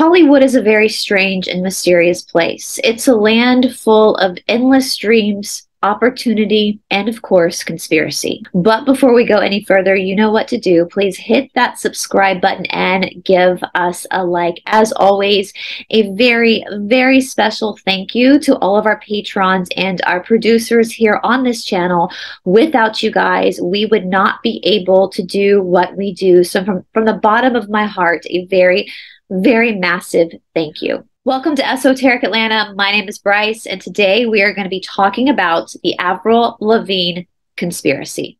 Hollywood is a very strange and mysterious place. It's a land full of endless dreams, opportunity, and of course, conspiracy. But before we go any further, you know what to do. Please hit that subscribe button and give us a like. As always, a very, very special thank you to all of our patrons and our producers here on this channel. Without you guys, we would not be able to do what we do. So from, from the bottom of my heart, a very, very massive thank you. Welcome to Esoteric Atlanta. My name is Brice, and today we are going to be talking about the Avril Lavigne conspiracy.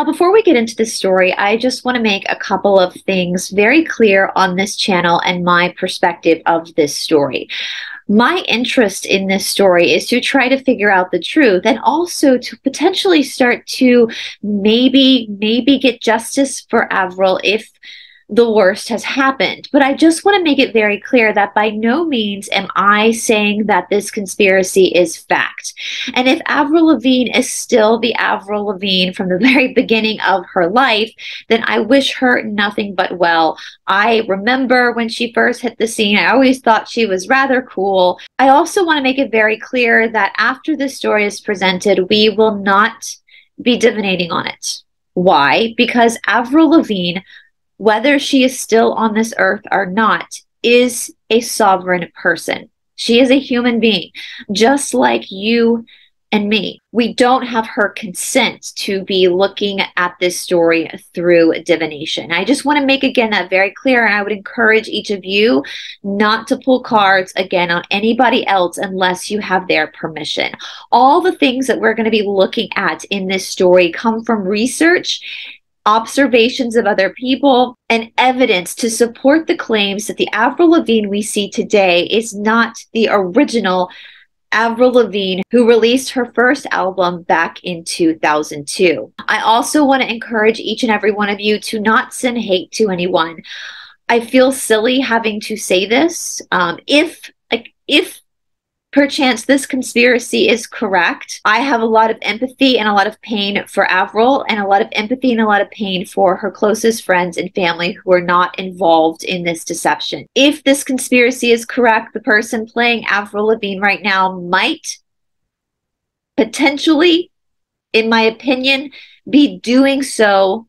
Now, before we get into this story, I just want to make a couple of things very clear on this channel and my perspective of this story. My interest in this story is to try to figure out the truth and also to potentially start to maybe, maybe get justice for Avril if the worst has happened. But I just want to make it very clear that by no means am I saying that this conspiracy is fact. And if Avril Lavigne is still the Avril Lavigne from the very beginning of her life, then I wish her nothing but well. I remember when she first hit the scene, I always thought she was rather cool. I also want to make it very clear that after this story is presented, we will not be divinating on it. Why? Because Avril Lavigne whether she is still on this earth or not, is a sovereign person. She is a human being, just like you and me. We don't have her consent to be looking at this story through divination. I just want to make again that very clear. And I would encourage each of you not to pull cards again on anybody else unless you have their permission. All the things that we're going to be looking at in this story come from research observations of other people, and evidence to support the claims that the Avril Lavigne we see today is not the original Avril Lavigne, who released her first album back in 2002. I also want to encourage each and every one of you to not send hate to anyone. I feel silly having to say this. Um, if like if perchance this conspiracy is correct, I have a lot of empathy and a lot of pain for Avril, and a lot of empathy and a lot of pain for her closest friends and family who are not involved in this deception. If this conspiracy is correct, the person playing Avril Lavigne right now might potentially, in my opinion, be doing so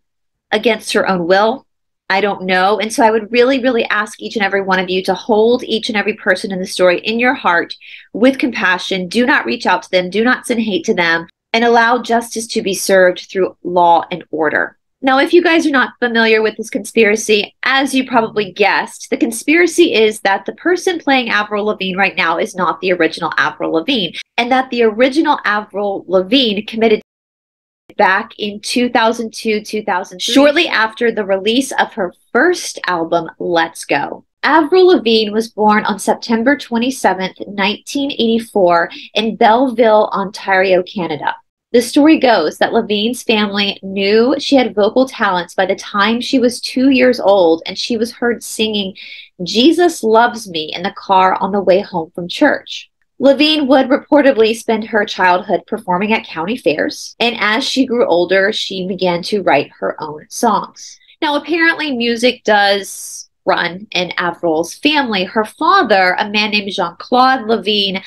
against her own will I don't know. And so I would really, really ask each and every one of you to hold each and every person in the story in your heart with compassion. Do not reach out to them, do not send hate to them, and allow justice to be served through law and order. Now, if you guys are not familiar with this conspiracy, as you probably guessed, the conspiracy is that the person playing Avril Lavigne right now is not the original Avril Lavigne, and that the original Avril Lavigne committed back in 2002 2003 shortly after the release of her first album let's go avril lavigne was born on september 27 1984 in belleville ontario canada the story goes that Lavigne's family knew she had vocal talents by the time she was two years old, and she was heard singing Jesus Loves Me in the car on the way home from church. Lavigne would reportedly spend her childhood performing at county fairs, and as she grew older, she began to write her own songs. Now, apparently, music does run in Avril's family. Her father, a man named Jean Claude Lavigne,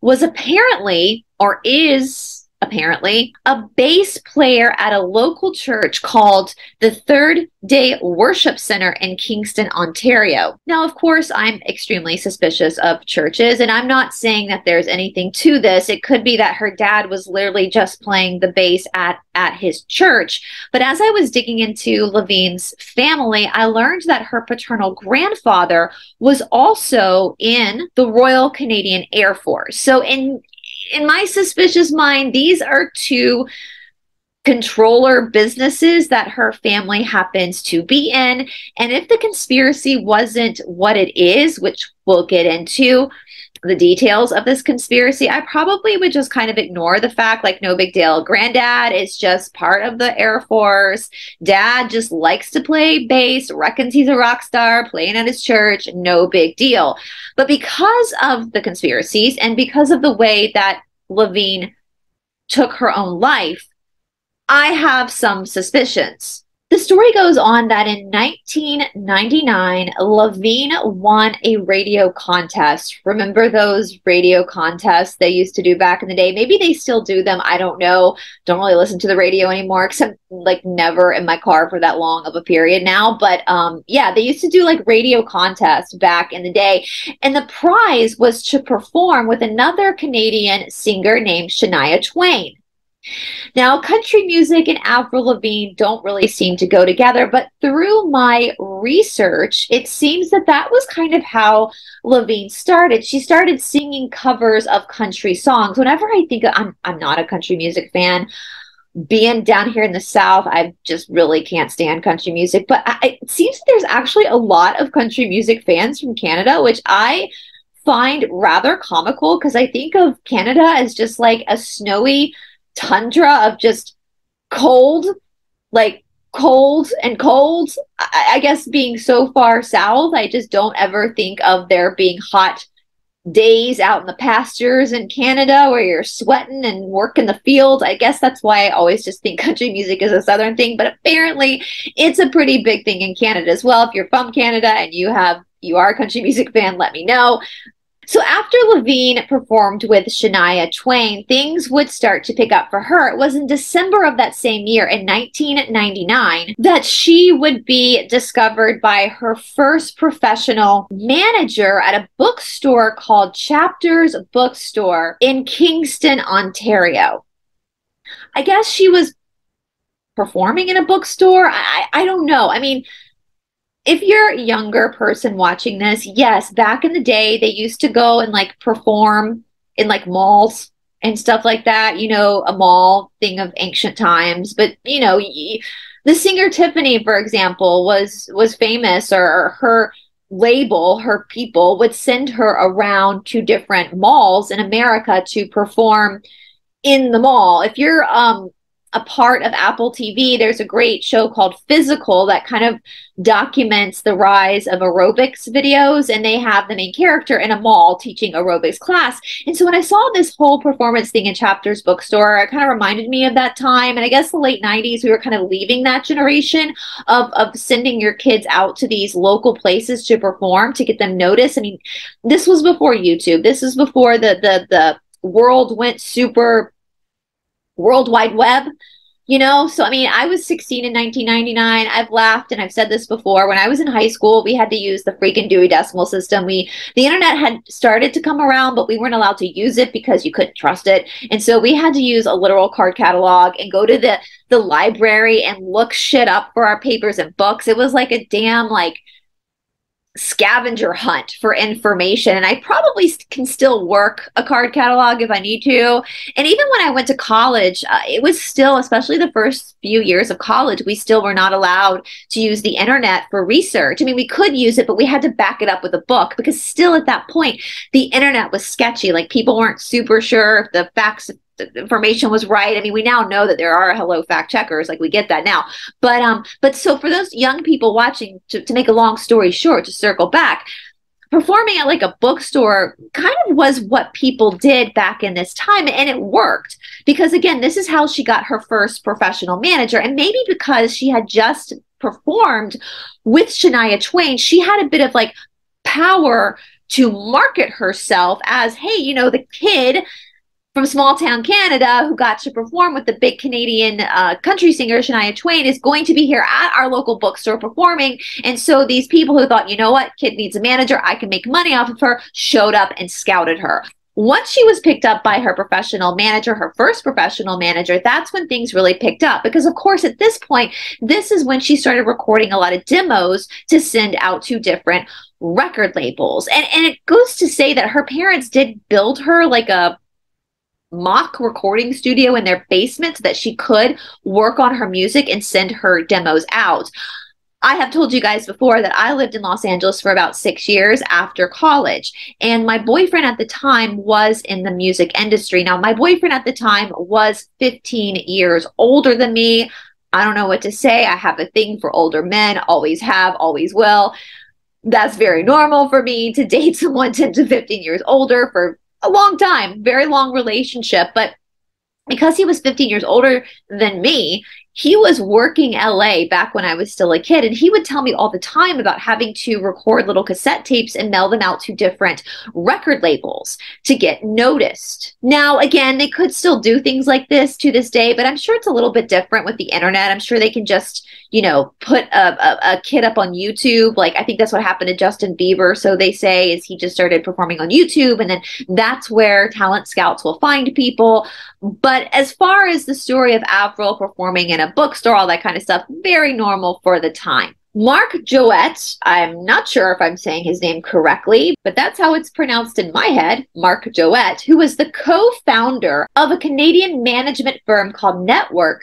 was apparently or is apparently, a bass player at a local church called the Third Day Worship Center in Kingston, Ontario. Now, of course, I'm extremely suspicious of churches, and I'm not saying that there's anything to this. It could be that her dad was literally just playing the bass at, at his church. But as I was digging into Lavigne's family, I learned that her paternal grandfather was also in the Royal Canadian Air Force. So, in in my suspicious mind, these are two controller businesses that her family happens to be in. And if the conspiracy wasn't what it is, which we'll get into, the details of this conspiracy, I probably would just kind of ignore the fact, like, no big deal. Granddad is just part of the Air Force. Dad just likes to play bass, reckons he's a rock star, playing at his church, no big deal. But because of the conspiracies and because of the way that Lavigne took her own life, I have some suspicions. The story goes on that in 1999, Lavigne won a radio contest. Remember those radio contests they used to do back in the day? Maybe they still do them. I don't know. Don't really listen to the radio anymore, except like never in my car for that long of a period now. But um, yeah, they used to do like radio contests back in the day. And the prize was to perform with another Canadian singer named Shania Twain. Now, country music and Avril Lavigne don't really seem to go together, but through my research, it seems that that was kind of how Lavigne started. She started singing covers of country songs. Whenever I think of, I'm, I'm not a country music fan. Being down here in the South, I just really can't stand country music. But I, it seems there's actually a lot of country music fans from Canada, which I find rather comical because I think of Canada as just like a snowy, tundra of just cold, like cold and cold. I, I, guess being so far south, I just don't ever think of there being hot days out in the pastures in Canada where you're sweating and working the field. I guess that's why I always just think country music is a southern thing, but apparently it's a pretty big thing in Canada as well. If you're from Canada and you have you are a country music fan, let me know. So after Lavigne performed with Shania Twain, things would start to pick up for her. It was in December of that same year, in 1999, that she would be discovered by her first professional manager at a bookstore called Chapters Bookstore in Kingston, Ontario. I guess she was performing in a bookstore. I, I don't know. I mean, if you're a younger person watching this, yes, back in the day, they used to go and like perform in like malls and stuff like that, you know, a mall thing of ancient times. But, you know, the singer Tiffany, for example, was was famous or her label, her people would send her around to different malls in America to perform in the mall. If you're um a part of Apple TV, there's a great show called Physical that kind of documents the rise of aerobics videos. And they have the main character in a mall teaching aerobics class. And so when I saw this whole performance thing in Chapters Bookstore, it kind of reminded me of that time. And I guess the late 90s, we were kind of leaving that generation of, of sending your kids out to these local places to perform to get them noticed. I mean, this was before YouTube. This is before the the the world went super World Wide Web, you know? So, I mean, I was 16 in 1999. I've laughed and I've said this before. When I was in high school, we had to use the freaking Dewey Decimal System. We, the internet had started to come around, but we weren't allowed to use it because you couldn't trust it. And so we had to use a literal card catalog and go to the, the library and look shit up for our papers and books. It was like a damn, like, scavenger hunt for information. And i probably can still work a card catalog if i need to. And even when i went to college uh, it was still especially the first few years of college we still were not allowed to use the internet for research. I mean we could use it but we had to back it up with a book because still at that point the internet was sketchy. Like people weren't super sure if the facts information was right. I mean, we now know that there are hello fact checkers, like we get that now. But um, but so for those young people watching, to, to make a long story short, to circle back, performing at like a bookstore kind of was what people did back in this time and it worked because again this is how she got her first professional manager and maybe because she had just performed with Shania Twain she had a bit of like power to market herself as hey you know the kid from small town Canada who got to perform with the big Canadian uh, country singer Shania Twain is going to be here at our local bookstore performing. And so these people who thought, you know what, kid needs a manager, I can make money off of her, showed up and scouted her. Once she was picked up by her professional manager, her first professional manager, that's when things really picked up. Because, of course, at this point, this is when she started recording a lot of demos to send out to different record labels. And, and it goes to say that her parents did build her like a mock recording studio in their basement so that she could work on her music and send her demos out. I have told you guys before that I lived in Los Angeles for about six years after college. And my boyfriend at the time was in the music industry. Now, my boyfriend at the time was 15 years older than me. I don't know what to say. I have a thing for older men, always have, always will. That's very normal for me to date someone 10 to 15 years older for a long time, very long relationship. But because he was 15 years older than me, he was working LA back when I was still a kid, and he would tell me all the time about having to record little cassette tapes and mail them out to different record labels to get noticed. Now, again, they could still do things like this to this day, but I'm sure it's a little bit different with the internet. I'm sure they can just, you know, put a, a, a kid up on YouTube. Like, I think that's what happened to Justin Bieber. So they say is he just started performing on YouTube, and then that's where talent scouts will find people. But as far as the story of Avril performing in a bookstore, all that kind of stuff. Very normal for the time. Mark Jowett, I'm not sure if I'm saying his name correctly, but that's how it's pronounced in my head, Mark Jowett, who was the co founder of a Canadian management firm called Nettwerk,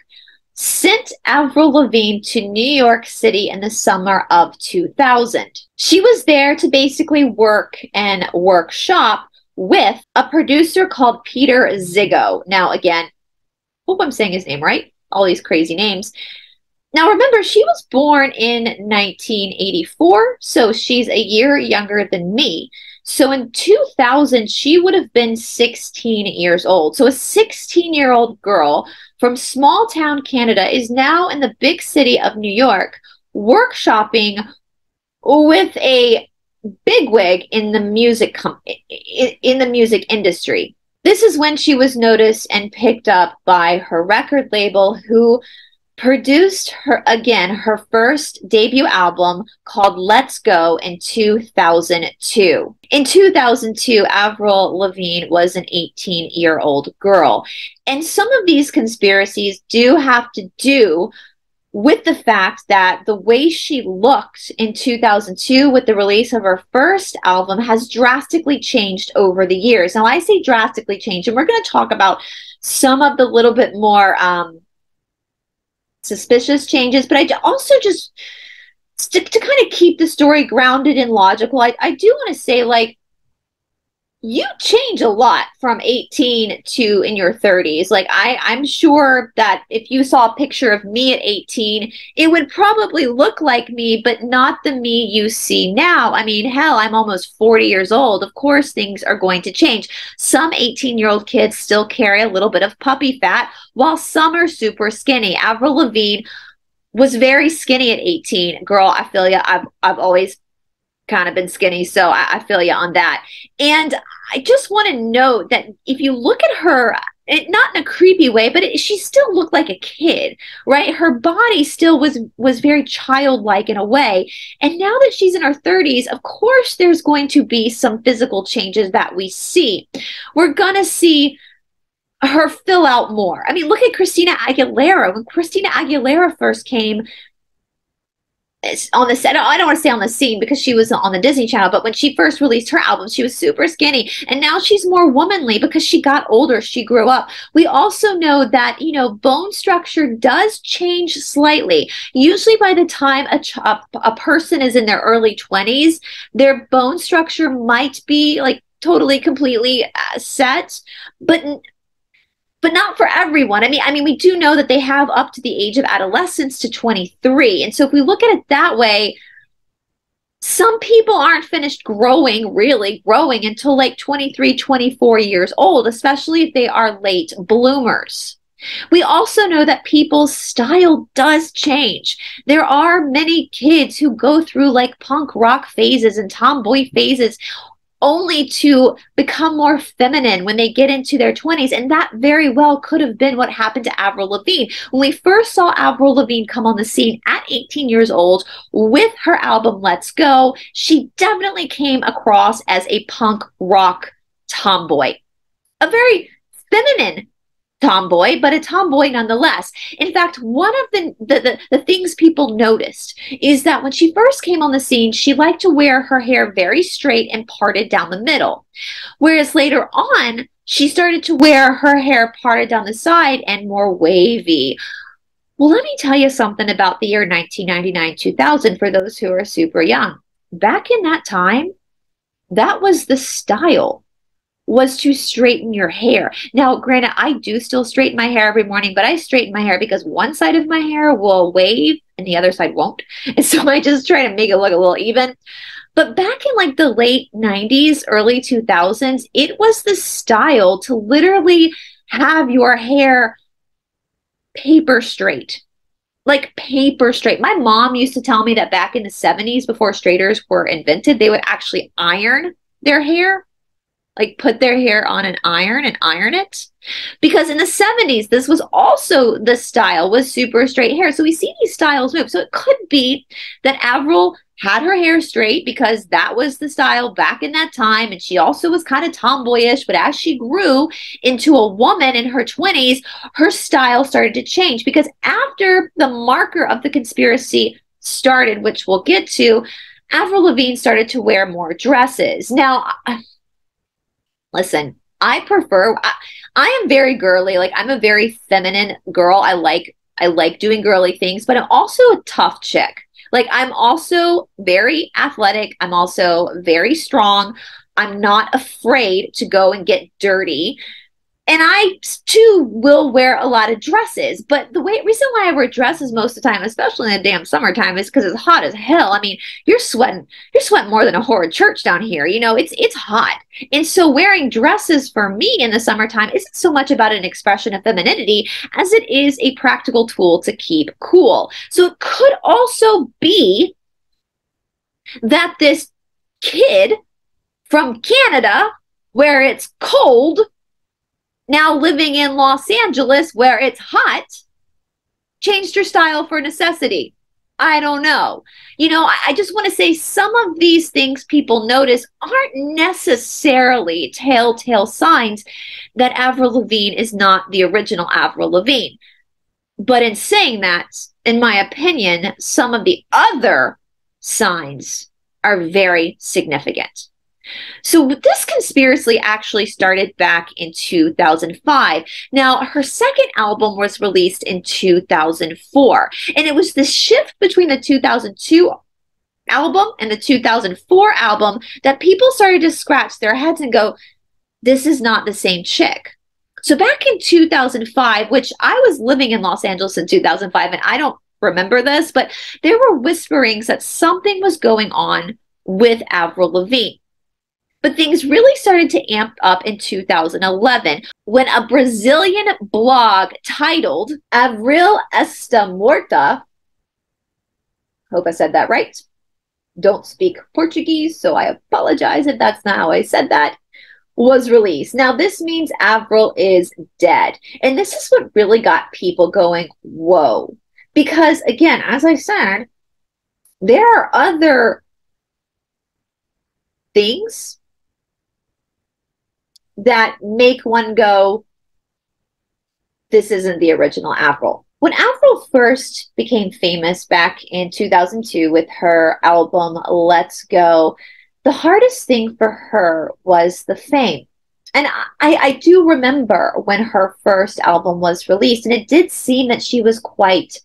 sent Avril Lavigne to New York City in the summer of 2000. She was there to basically work and workshop with a producer called Peter Zizzo. Now, again, hope I'm saying his name right all these crazy names. Now, remember, she was born in 1984, so she's a year younger than me. So in 2000, she would have been 16 years old. So a 16 year old girl from small town Canada is now in the big city of New York workshopping with a bigwig in the music com- in the music industry. This is when she was noticed and picked up by her record label, who produced her again her first debut album called Let's Go in 2002. In 2002, Avril Lavigne was an 18 year old girl. And some of these conspiracies do have to do with the fact that the way she looked in 2002 with the release of her first album has drastically changed over the years. Now, I say drastically changed, and we're going to talk about some of the little bit more um, suspicious changes, but I also just to, to kind of keep the story grounded and logical, I, I do want to say, like, you change a lot from 18 to in your 30s like i i'm sure that if you saw a picture of me at 18 it would probably look like me but not the me you see now. I mean hell i'm almost 40 years old. Of course things are going to change. Some 18 year old kids still carry a little bit of puppy fat while some are super skinny. Avril lavigne was very skinny at 18 girl i feel you i've i've always kind of been skinny. So I, I feel you on that. And I just want to note that if you look at her, it, not in a creepy way, but it, she still looked like a kid, right? Her body still was was very childlike in a way. And now that she's in her 30s, of course, there's going to be some physical changes that we see. We're gonna see her fill out more. I mean, look at Christina Aguilera. When Christina Aguilera first came, on the set. I don't want to say on the scene because she was on the Disney Channel, but when she first released her album, she was super skinny. And now she's more womanly because she got older, she grew up. We also know that, you know, bone structure does change slightly. Usually by the time a, a, a person is in their early 20s, their bone structure might be like totally completely uh, set, but but not for everyone. I mean, I mean, we do know that they have up to the age of adolescence to 23. And so if we look at it that way, some people aren't finished growing, really growing until like 23, 24 years old, especially if they are late bloomers. We also know that people's style does change. There are many kids who go through like punk rock phases and tomboy phases only to become more feminine when they get into their 20s. And that very well could have been what happened to Avril Lavigne. When we first saw Avril Lavigne come on the scene at 18 years old with her album Let's Go, she definitely came across as a punk rock tomboy. A very feminine tomboy, but a tomboy nonetheless. In fact, one of the, the, the, the, things people noticed is that when she first came on the scene, she liked to wear her hair very straight and parted down the middle. Whereas later on, she started to wear her hair parted down the side and more wavy. Well, let me tell you something about the year 1999 2000 for those who are super young. Back in that time, that was the style was to straighten your hair. Now, granted, I do still straighten my hair every morning, but I straighten my hair because one side of my hair will wave and the other side won't. And so I just try to make it look a little even. But back in like the late 90s, early 2000s, it was the style to literally have your hair paper straight. Like paper straight. My mom used to tell me that back in the 70s, before straighters were invented, they would actually iron their hair like put their hair on an iron and iron it. Because in the 70s this was also the style was super straight hair. So we see these styles move. So it could be that avril had her hair straight because that was the style back in that time. And she also was kind of tomboyish but as she grew into a woman in her 20s her style started to change. Because after the marker of the conspiracy started which we'll get to avril lavigne started to wear more dresses. Now listen, I prefer I, I am very girly. Like I'm a very feminine girl. I like I like doing girly things, but I'm also a tough chick. Like I'm also very athletic. I'm also very strong. I'm not afraid to go and get dirty and I too will wear a lot of dresses. But the way reason why I wear dresses most of the time, especially in the damn summertime, is because it's hot as hell. I mean, you're sweating, you're sweating more than a horrid church down here. You know, it's it's hot. And so wearing dresses for me in the summertime isn't so much about an expression of femininity as it is a practical tool to keep cool. So it could also be that this kid from Canada, where it's cold, now living in Los Angeles where it's hot, changed her style for necessity. I don't know. You know, I, I just want to say some of these things people notice aren't necessarily telltale signs that Avril Lavigne is not the original Avril Lavigne. But in saying that, in my opinion, some of the other signs are very significant. So this conspiracy actually started back in 2005. Now, her second album was released in 2004, and it was the shift between the 2002 album and the 2004 album that people started to scratch their heads and go, this is not the same chick. So back in 2005, which I was living in Los Angeles in 2005, and I don't remember this, but there were whisperings that something was going on with Avril Lavigne. But things really started to amp up in 2011 when a Brazilian blog titled Avril Está Morta, hope I said that right, don't speak Portuguese, so I apologize if that's not how I said that, was released. Now, this means Avril is dead. And this is what really got people going, whoa. Because, again, as I said, there are other things that make one go, this isn't the original Avril. When Avril first became famous back in 2002 with her album Let's Go, the hardest thing for her was the fame. And I, I do remember when her first album was released, and it did seem that she was quite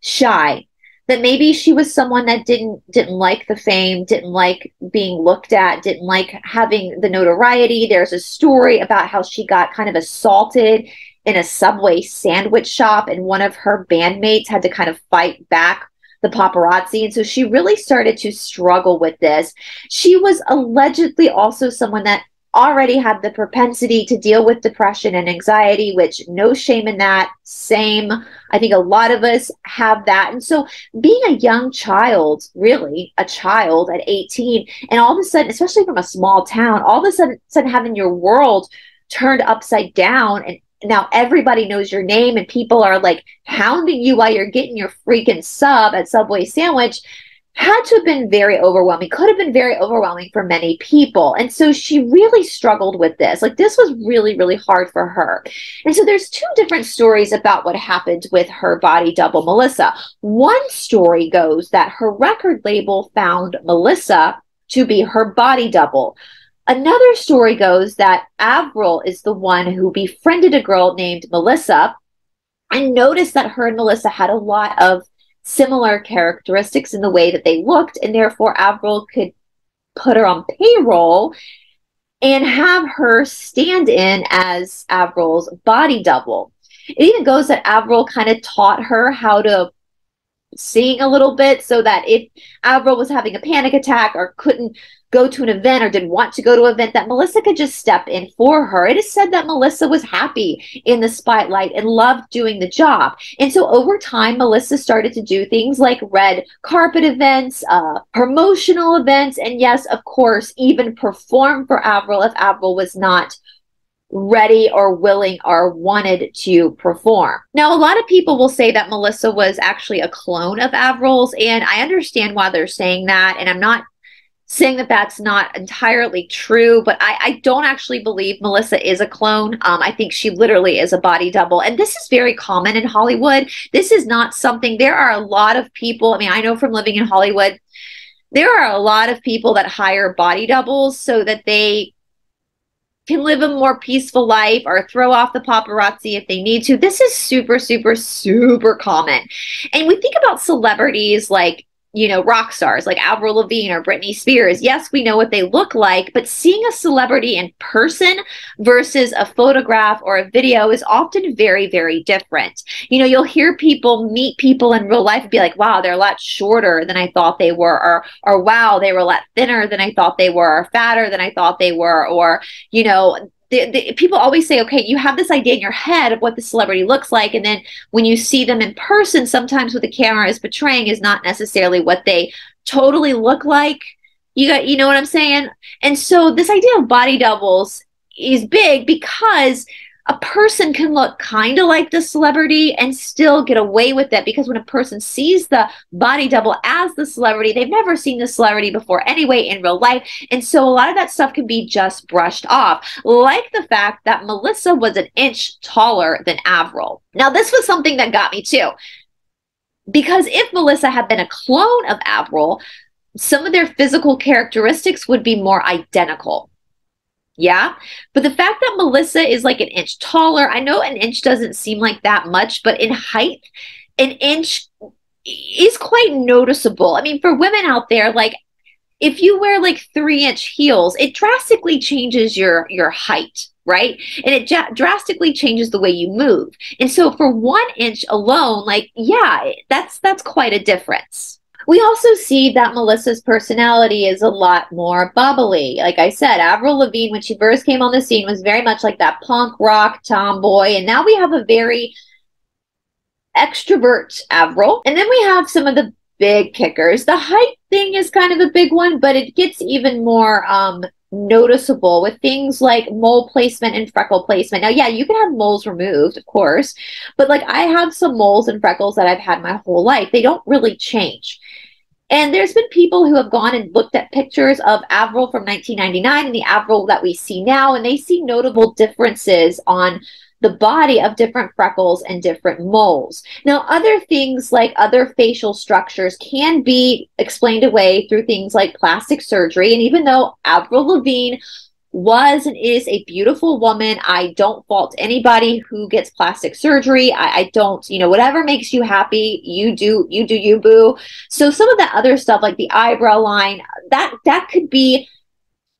shy that maybe she was someone that didn't didn't like the fame didn't like being looked at didn't like having the notoriety. There's a story about how she got kind of assaulted in a subway sandwich shop and one of her bandmates had to kind of fight back the paparazzi. And so she really started to struggle with this. She was allegedly also someone that already had the propensity to deal with depression and anxiety, which no shame in that. Same. I think a lot of us have that. And so being a young child, really a child at 18, and all of a sudden, especially from a small town, all of a sudden, sudden having your world turned upside down and now everybody knows your name and people are like hounding you while you're getting your freaking sub at Subway Sandwich had to have been very overwhelming, could have been very overwhelming for many people. And so she really struggled with this. Like this was really, really hard for her. And so there's two different stories about what happened with her body double, Melissa. One story goes that her record label found Melissa to be her body double. Another story goes that Avril is the one who befriended a girl named Melissa I noticed that her and Melissa had a lot of similar characteristics in the way that they looked, and therefore Avril could put her on payroll and have her stand in as Avril's body double. It even goes that Avril kind of taught her how to sing a little bit so that if Avril was having a panic attack or couldn't go to an event or didn't want to go to an event, that Melissa could just step in for her. It is said that Melissa was happy in the spotlight and loved doing the job. And so over time, Melissa started to do things like red carpet events, uh, promotional events, and yes, of course, even perform for Avril if Avril was not ready or willing or wanted to perform. Now, a lot of people will say that Melissa was actually a clone of Avril's, and I understand why they're saying that, and I'm not saying that that's not entirely true, but I, I don't actually believe Melissa is a clone. Um, I think she literally is a body double. And this is very common in Hollywood. This is not something, there are a lot of people, I mean, I know from living in Hollywood, there are a lot of people that hire body doubles so that they can live a more peaceful life or throw off the paparazzi if they need to. This is super, super, super common. And we think about celebrities like you know, rock stars like Avril Lavigne or Britney Spears. Yes, we know what they look like, but seeing a celebrity in person versus a photograph or a video is often very, very different. You know, you'll hear people meet people in real life and be like, wow, they're a lot shorter than I thought they were, or, or wow, they were a lot thinner than I thought they were, or fatter than I thought they were, or, you know, the, the, people always say, okay, you have this idea in your head of what the celebrity looks like, and then when you see them in person, sometimes what the camera is portraying is not necessarily what they totally look like. You got, you know what I'm saying? And so this idea of body doubles is big because a person can look kind of like the celebrity and still get away with it because when a person sees the body double as the celebrity, they've never seen the celebrity before anyway in real life. And so a lot of that stuff can be just brushed off, like the fact that Melissa was an inch taller than Avril. Now, this was something that got me too. Because if Melissa had been a clone of Avril, some of their physical characteristics would be more identical. Yeah. But the fact that Melissa is like an inch taller, I know an inch doesn't seem like that much, but in height, an inch is quite noticeable. I mean, for women out there, like if you wear like three inch heels, it drastically changes your your height, right? And it ja- drastically changes the way you move. And so for one inch alone, like yeah, that's that's quite a difference. We also see that Melissa's personality is a lot more bubbly. Like I said, Avril Lavigne, when she first came on the scene, was very much like that punk rock tomboy. And now we have a very extrovert Avril. And then we have some of the big kickers. The height thing is kind of a big one, but it gets even more um, noticeable with things like mole placement and freckle placement. Now, yeah, you can have moles removed, of course, but like I have some moles and freckles that I've had my whole life. They don't really change. And there's been people who have gone and looked at pictures of Avril from 1999 and the Avril that we see now, and they see notable differences on the body of different freckles and different moles. Now, other things like other facial structures can be explained away through things like plastic surgery. And even though Avril Lavigne was and is a beautiful woman. I don't fault anybody who gets plastic surgery. I, I, don't, you know, whatever makes you happy, you do, you do you boo. So some of that other stuff like the eyebrow line, that that could be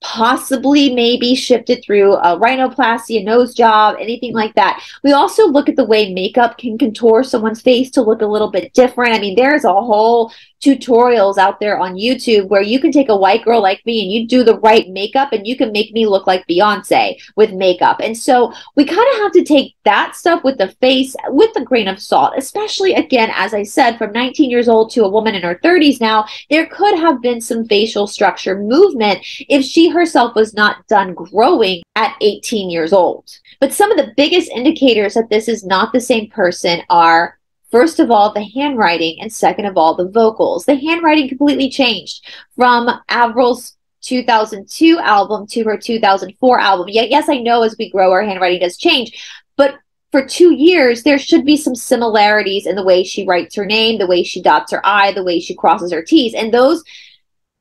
possibly maybe shifted through a rhinoplasty, a nose job, anything like that. We also look at the way makeup can contour someone's face to look a little bit different. I mean, there's a whole tutorials out there on YouTube where you can take a white girl like me and you do the right makeup and you can make me look like Beyonce with makeup. And so we kind of have to take that stuff with the face with a grain of salt, especially again, as I said, from 19 years old to a woman in her 30s now, there could have been some facial structure movement if she herself was not done growing at 18 years old. But some of the biggest indicators that this is not the same person are First of all, the handwriting, and second of all, the vocals. The handwriting completely changed from Avril's 2002 album to her 2004 album. Yet, yes, I know as we grow, our handwriting does change, but for two years, there should be some similarities in the way she writes her name, the way she dots her I, the way she crosses her T's, and those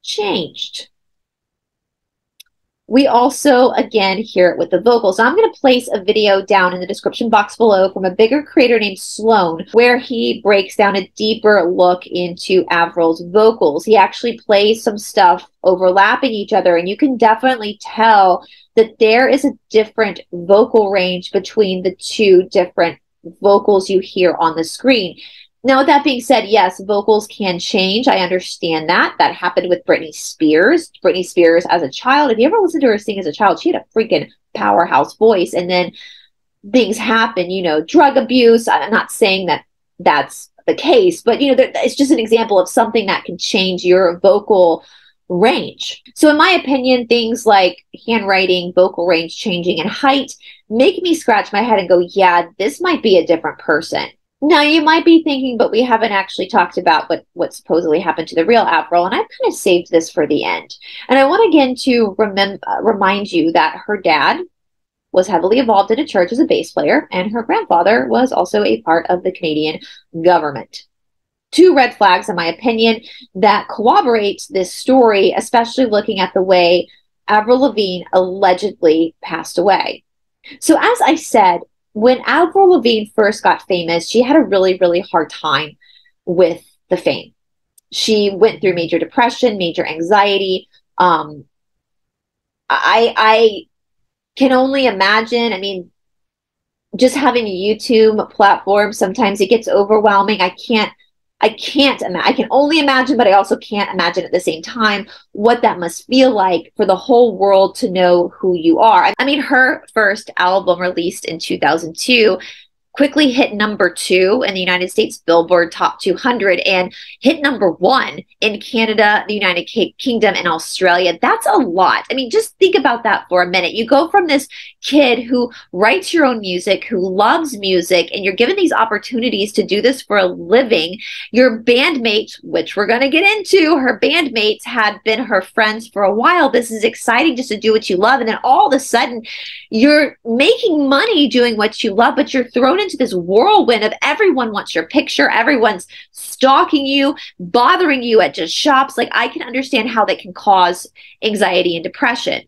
changed. We also, again, hear it with the vocals. I'm going to place a video down in the description box below from a bigger creator named Sloan, where he breaks down a deeper look into Avril's vocals. He actually plays some stuff overlapping each other, and you can definitely tell that there is a different vocal range between the two different vocals you hear on the screen. Now, with that being said, yes, vocals can change. I understand that. That happened with Britney Spears. Britney Spears, as a child, if you ever listened to her sing as a child, she had a freaking powerhouse voice. And then things happen, you know, drug abuse. I'm not saying that that's the case, but, you know, it's just an example of something that can change your vocal range. So, in my opinion, things like handwriting, vocal range changing, and height make me scratch my head and go, yeah, this might be a different person. Now you might be thinking, but we haven't actually talked about what, what supposedly happened to the real Avril, and I've kind of saved this for the end. And I want again to remember, uh, remind you that her dad was heavily involved in a church as a bass player, and her grandfather was also a part of the Canadian government. Two red flags, in my opinion, that corroborate this story, especially looking at the way Avril Lavigne allegedly passed away. So, as I said, when Avril Lavigne first got famous, she had a really, really hard time with the fame. She went through major depression, major anxiety. Um, I I can only imagine. I mean, just having a YouTube platform, sometimes it gets overwhelming. I can't I can't imagine. I can only imagine, but I also can't imagine at the same time what that must feel like for the whole world to know who you are. I mean, her first album released in 2002 quickly hit number two in the United States Billboard Top 200 and hit number one in Canada, the United Kingdom, and Australia. That's a lot. I mean, just think about that for a minute. You go from this kid who writes your own music, who loves music, and you're given these opportunities to do this for a living. Your bandmates, which we're going to get into, her bandmates had been her friends for a while. This is exciting just to do what you love. And then all of a sudden, you're making money doing what you love, but you're thrown into this whirlwind of everyone wants your picture, everyone's stalking you, bothering you at just shops. Like I can understand how that can cause anxiety and depression.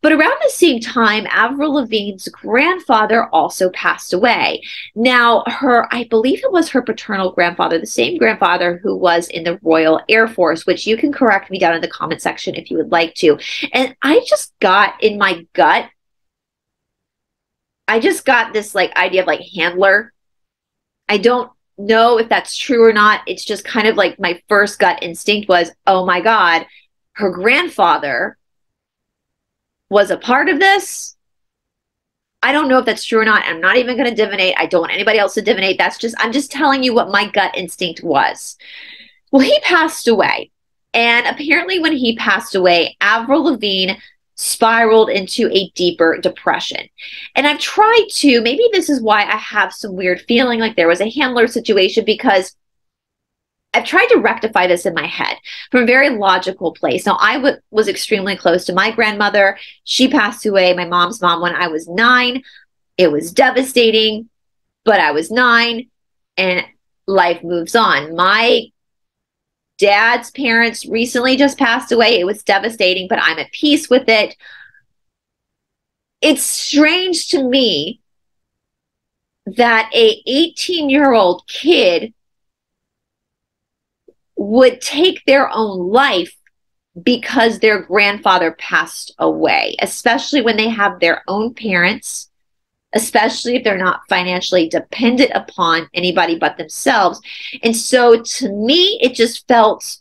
But around the same time, Avril Lavigne's grandfather also passed away. Now, her, I believe it was her paternal grandfather, the same grandfather who was in the Royal Air Force, which you can correct me down in the comment section if you would like to. And I just got in my gut I just got this like idea of like handler. I don't know if that's true or not. It's just kind of like my first gut instinct was, oh my God, her grandfather was a part of this. I don't know if that's true or not. I'm not even going to divinate. I don't want anybody else to divinate. That's just, I'm just telling you what my gut instinct was. Well, he passed away. And apparently, when he passed away, Avril Lavigne spiraled into a deeper depression. And I've tried to, maybe this is why I have some weird feeling like there was a handler situation because I've tried to rectify this in my head from a very logical place. Now, I w- was extremely close to my grandmother. She passed away, my mom's mom, when I was nine. It was devastating, but I was nine and life moves on. My dad's parents recently just passed away. It was devastating, but I'm at peace with it. It's strange to me that a 18 year old kid would take their own life because their grandfather passed away, especially when they have their own parents especially if they're not financially dependent upon anybody but themselves. And so to me, it just felt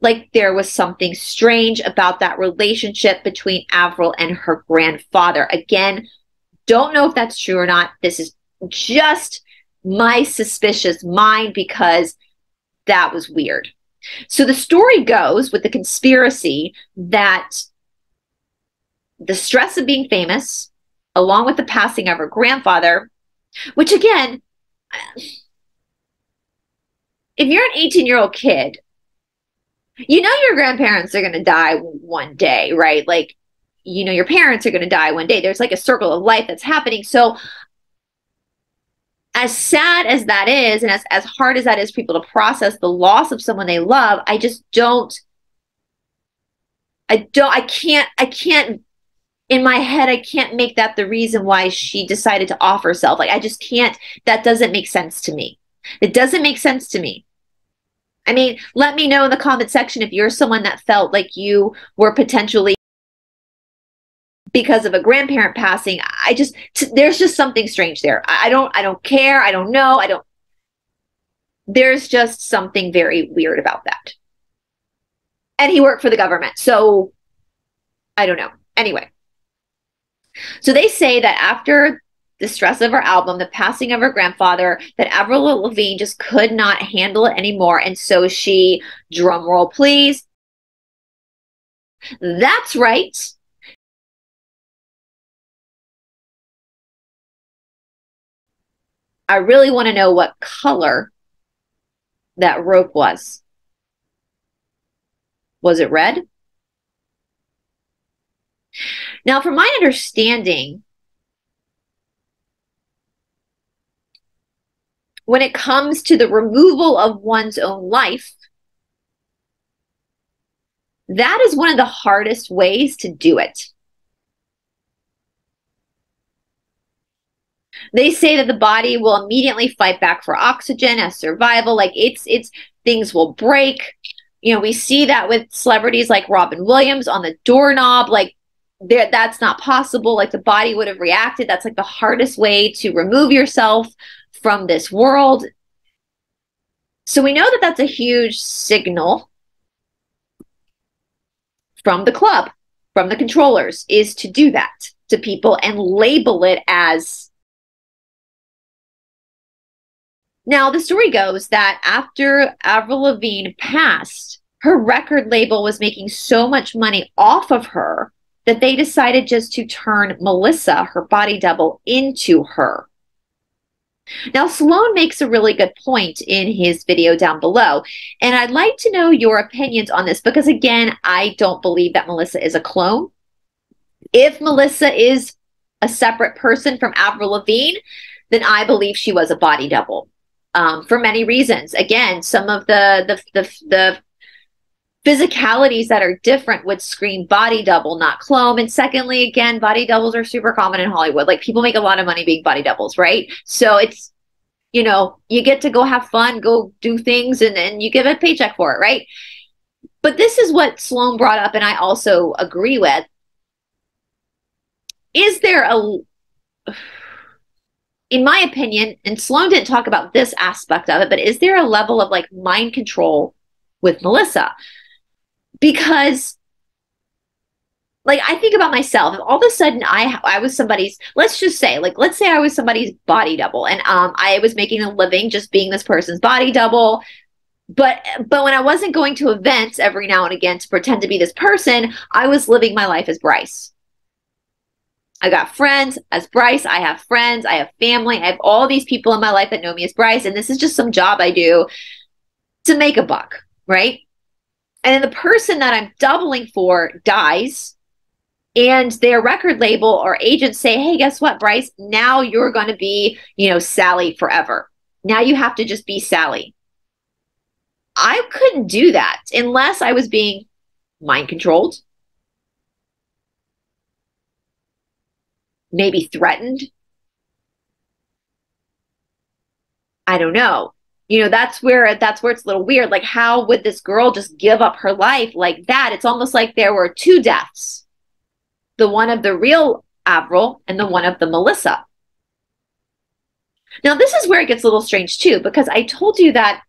like there was something strange about that relationship between Avril and her grandfather. Again, don't know if that's true or not. This is just my suspicious mind because that was weird. So the story goes with the conspiracy that the stress of being famous, along with the passing of her grandfather, which again, if you're an 18 year old kid, you know your grandparents are going to die one day, right? Like, you know, your parents are going to die one day. There's like a circle of life that's happening. So, as sad as that is, and as, as hard as that is for people to process the loss of someone they love, I just don't, I don't, I can't, I can't in my head, I can't make that the reason why she decided to off herself. Like, I just can't, that doesn't make sense to me. It doesn't make sense to me. I mean, let me know in the comment section if you're someone that felt like you were potentially because of a grandparent passing. I just there's just something strange there. I don't I don't care. I don't know. I don't there's just something very weird about that. And he worked for the government. So I don't know. Anyway. So they say that after the stress of her album, the passing of her grandfather, that Avril Lavigne just could not handle it anymore. And so she, drum roll please. That's right. I really want to know what color that rope was. Was it red? Now, from my understanding, when it comes to the removal of one's own life, that is one of the hardest ways to do it. They say that the body will immediately fight back for oxygen as survival. Like it's it's things will break. You know, we see that with celebrities like Robin Williams on the doorknob. Like there that's not possible. Like the body would have reacted. That's like the hardest way to remove yourself from this world. So we know that that's a huge signal from the club, from the controllers, is to do that to people and label it as. Now, the story goes that after Avril Lavigne passed, her record label was making so much money off of her that they decided just to turn Melissa, her body double, into her. Now, Sloan makes a really good point in his video down below, and I'd like to know your opinions on this because, again, I don't believe that Melissa is a clone. If Melissa is a separate person from Avril Lavigne, then I believe she was a body double um, for many reasons. Again, some of the the the, the physicalities that are different would scream body double, not clone. And secondly, again, body doubles are super common in Hollywood. Like people make a lot of money being body doubles, right? So it's, you know, you get to go have fun, go do things, and then you give a paycheck for it, right? But this is what Sloan brought up, and I also agree with. Is there a, in my opinion, and Sloan didn't talk about this aspect of it, but is there a level of like mind control with Melissa? Because like I think about myself. All of a sudden I I was somebody's, let's just say, like let's say I was somebody's body double, and um I was making a living just being this person's body double. But but when I wasn't going to events every now and again to pretend to be this person, I was living my life as Brice. I got friends as Brice. I have friends. I have family. I have all these people in my life that know me as Brice, and this is just some job I do to make a buck, right? And then the person that I'm doubling for dies, and their record label or agents say, hey, guess what, Brice? Now you're going to be, you know, Sally forever. Now you have to just be Sally. I couldn't do that unless I was being mind controlled, maybe threatened. I don't know you know that's where that's where it's a little weird. Like how would this girl just give up her life like that? It's almost like there were two deaths the one of the real avril and the one of the melissa. Now this is where it gets a little strange too because i told you that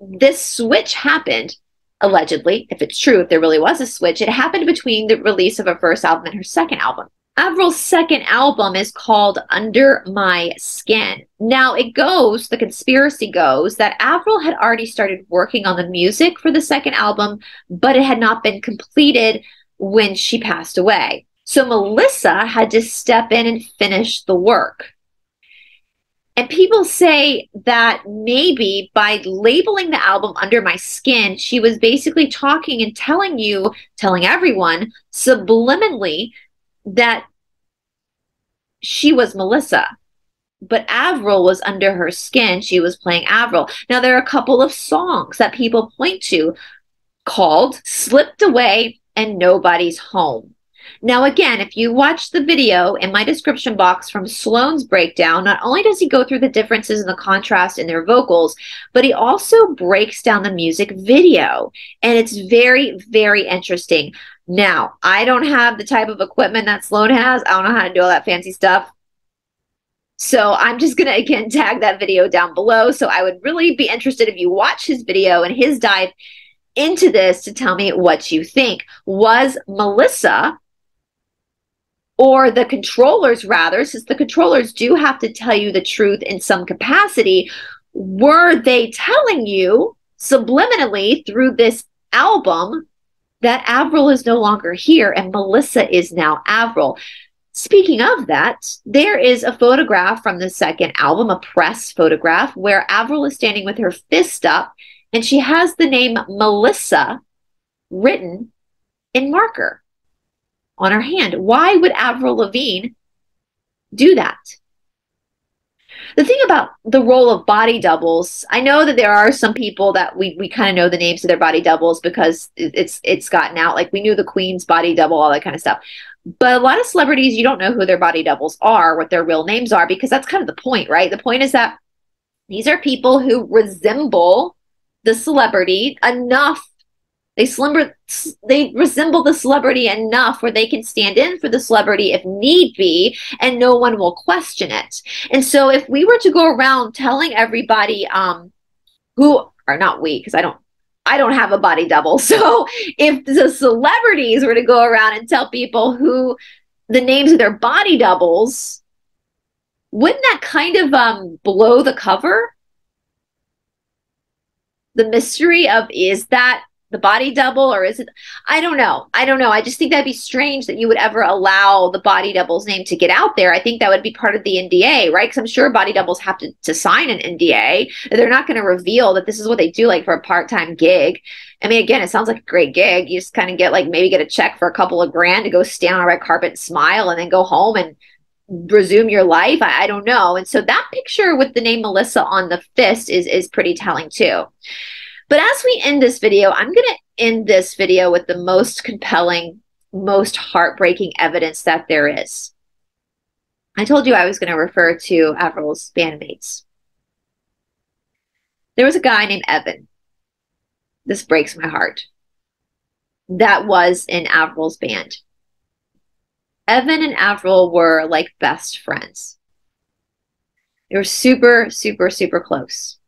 this switch happened allegedly if it's true if there really was a switch it happened between the release of her first album and her second album Avril's second album is called Under My Skin. Now, it goes, the conspiracy goes, that Avril had already started working on the music for the second album, but it had not been completed when she passed away. So Melissa had to step in and finish the work. And people say that maybe by labeling the album Under My Skin, she was basically talking and telling you, telling everyone subliminally that she was Melissa, but Avril was under her skin. She was playing Avril. Now, there are a couple of songs that people point to called Slipped Away and Nobody's Home. Now, again, if you watch the video in my description box from Sloan's breakdown, not only does he go through the differences and the contrast in their vocals, but he also breaks down the music video. And it's very, very interesting. Now, I don't have the type of equipment that Sloan has. I don't know how to do all that fancy stuff. So I'm just going to again tag that video down below. So I would really be interested if you watch his video and his dive into this to tell me what you think. Was Melissa or the controllers rather, since the controllers do have to tell you the truth in some capacity, were they telling you subliminally through this album that Avril is no longer here and Melissa is now Avril? Speaking of that, there is a photograph from the second album, a press photograph, where Avril is standing with her fist up and she has the name Melissa written in marker on her hand. Why would Avril Lavigne do that? The thing about the role of body doubles, I know that there are some people that we, we kind of know the names of their body doubles because it's it's gotten out. Like we knew the Queen's body double, all that kind of stuff. But a lot of celebrities, you don't know who their body doubles are, what their real names are, because that's kind of the point, right? The point is that these are people who resemble the celebrity enough they slumber, they resemble the celebrity enough where they can stand in for the celebrity if need be, and no one will question it. And so, if we were to go around telling everybody, um, who are not we, because I don't, I don't have a body double. So, if the celebrities were to go around and tell people who the names of their body doubles, wouldn't that kind of um, blow the cover? The mystery of is that the body double or is it i don't know. I don't know. I just think that'd be strange that you would ever allow the body double's name to get out there. I think that would be part of the nda right? Because i'm sure body doubles have to, to sign an nda they're not going to reveal that this is what they do like for a part-time gig. I mean again it sounds like a great gig. You just kind of get like maybe get a check for a couple of grand to go stand on a red carpet and smile and then go home and resume your life. I, I don't know. And so that picture with the name melissa on the fist is is pretty telling too but as we end this video, I'm going to end this video with the most compelling, most heartbreaking evidence that there is. I told you I was going to refer to Avril's bandmates. There was a guy named Evan. This breaks my heart. That was in Avril's band. Evan and Avril were like best friends. They were super, super, super close.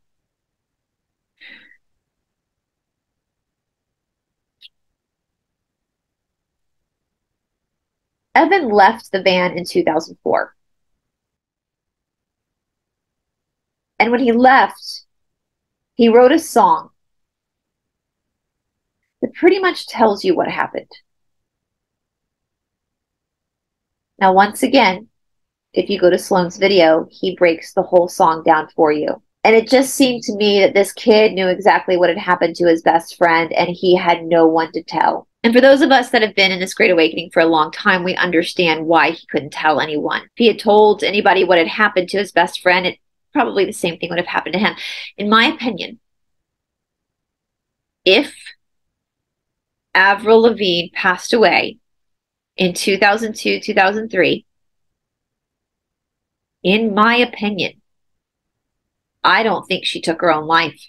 Evan left the van in 2004. And when he left, he wrote a song that pretty much tells you what happened. Now, once again, if you go to Sloan's video, he breaks the whole song down for you. And it just seemed to me that this kid knew exactly what had happened to his best friend, and he had no one to tell. And for those of us that have been in this Great Awakening for a long time, we understand why he couldn't tell anyone. If he had told anybody what had happened to his best friend, it probably the same thing would have happened to him. In my opinion, if Avril Lavigne passed away in 2002, 2003, in my opinion, I don't think she took her own life.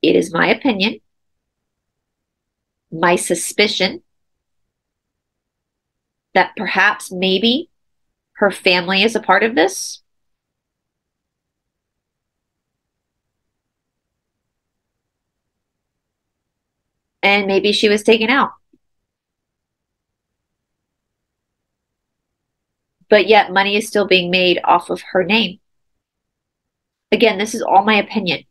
It is my opinion, my suspicion that perhaps maybe her family is a part of this. And maybe she was taken out. But yet money is still being made off of her name. Again, this is all my opinion.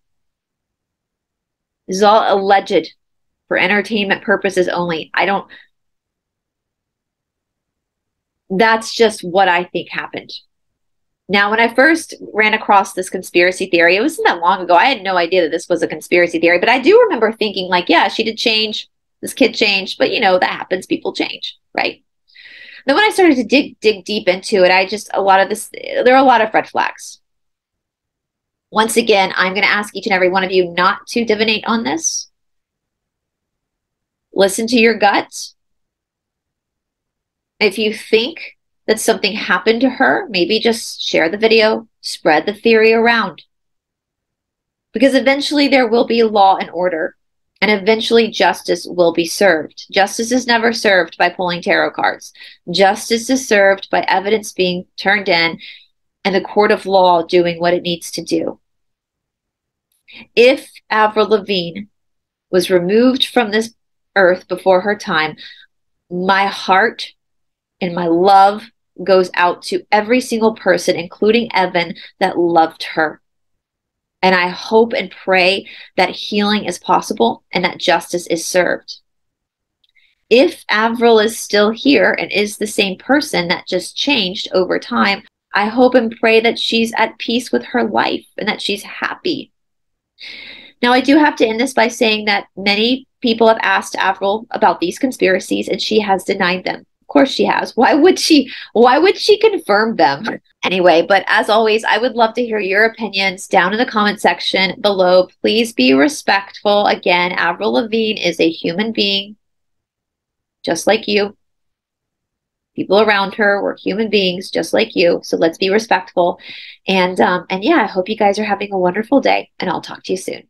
This is all alleged for entertainment purposes only. I don't. That's just what I think happened. Now, when I first ran across this conspiracy theory, it wasn't that long ago. I had no idea that this was a conspiracy theory, but I do remember thinking, like, yeah, she did change. This kid changed, but you know, that happens. People change, right? Then when I started to dig dig deep into it, I just a lot of this there are a lot of red flags. Once again, I'm going to ask each and every one of you not to divinate on this. listen to your gut. If you think that something happened to her, maybe just share the video, spread the theory around. Because eventually there will be law and order, and eventually justice will be served. Justice is never served by pulling tarot cards. Justice is served by evidence being turned in and the court of law doing what it needs to do. If Avril Lavigne was removed from this earth before her time, my heart and my love goes out to every single person, including Evan, that loved her. And I hope and pray that healing is possible and that justice is served. If Avril is still here and is the same person that just changed over time, I hope and pray that she's at peace with her life and that she's happy. Now, I do have to end this by saying that many people have asked Avril about these conspiracies and she has denied them. Course she has. Why would she why would she confirm them? Anyway, but as always, I would love to hear your opinions down in the comment section below. Please be respectful. Again, Avril Lavigne is a human being just like you. People around her were human beings just like you. So let's be respectful. And um, and yeah, I hope you guys are having a wonderful day and I'll talk to you soon.